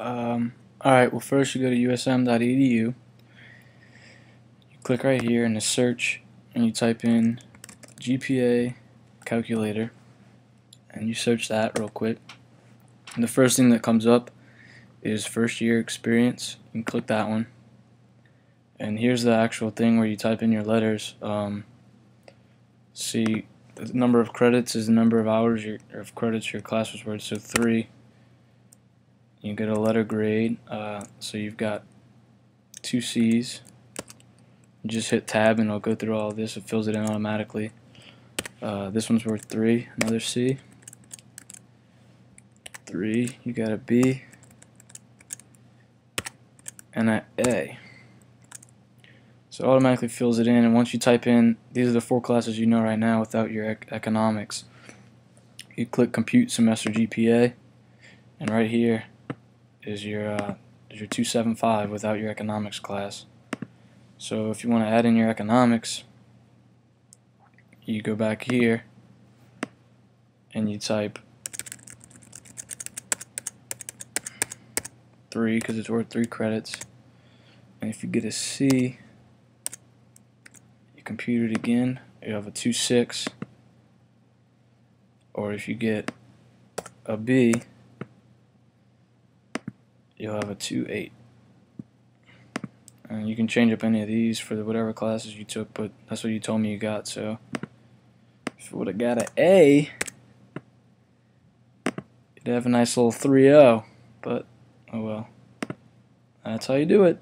Um, Alright, well first you go to usm.edu. You click right here in the search and you type in GPA calculator and you search that real quick. And the first thing that comes up is first year experience. Can click that one. And here's the actual thing where you type in your letters. Um, see, the number of credits is the number of hours your, of credits your class was worth. So three. You get a letter grade. Uh, so you've got two C's. You just hit tab and it'll go through all this. It fills it in automatically. Uh, this one's worth three. Another C. Three. You got a B and an A. So it automatically fills it in, and once you type in, these are the four classes you know right now without your ec economics. You click Compute Semester GPA, and right here is your uh, is your 275 without your economics class. So if you want to add in your economics, you go back here and you type 3 because it's worth 3 credits. And if you get a C, you compute it again, you have a 2-6. Or if you get a B, you'll have a 2-8. And you can change up any of these for the whatever classes you took, but that's what you told me you got, so if you would have got an A, you'd have a nice little 3-0, but oh well. That's how you do it.